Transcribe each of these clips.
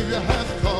Savior have come.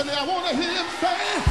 and I want to hear him say,